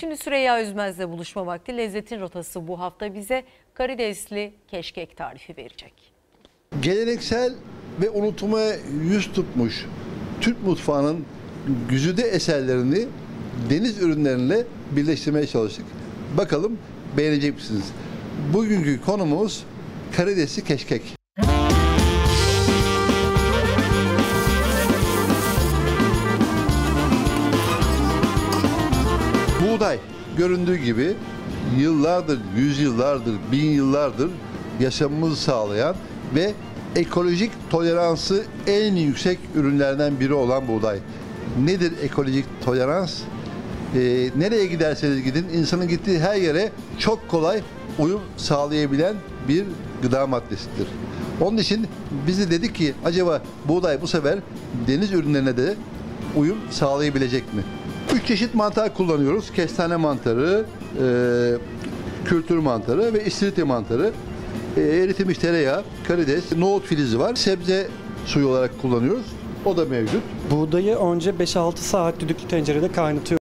Şimdi Süreyya Üzmez'le buluşma vakti. Lezzetin rotası bu hafta bize karidesli keşkek tarifi verecek. Geleneksel ve unutulmaya yüz tutmuş Türk mutfağının güzide eserlerini deniz ürünleriyle birleştirmeye çalıştık. Bakalım beğenecek misiniz? Bugünkü konumuz karidesli keşkek. Buğday göründüğü gibi yıllardır, yüzyıllardır, bin yıllardır yaşamımızı sağlayan ve ekolojik toleransı en yüksek ürünlerden biri olan buğday. Nedir ekolojik tolerans? Ee, nereye giderseniz gidin insanın gittiği her yere çok kolay uyum sağlayabilen bir gıda maddesidir. Onun için biz de dedik ki acaba buğday bu sefer deniz ürünlerine de uyum sağlayabilecek mi? Çeşit mantar kullanıyoruz. Kestane mantarı, e, kültür mantarı ve istiridye mantarı. E, eritilmiş tereyağı, karides, nohut filizi var. Sebze suyu olarak kullanıyoruz. O da mevcut. Buğdayı önce 5-6 saat düdüklü tencerede kaynatıyoruz.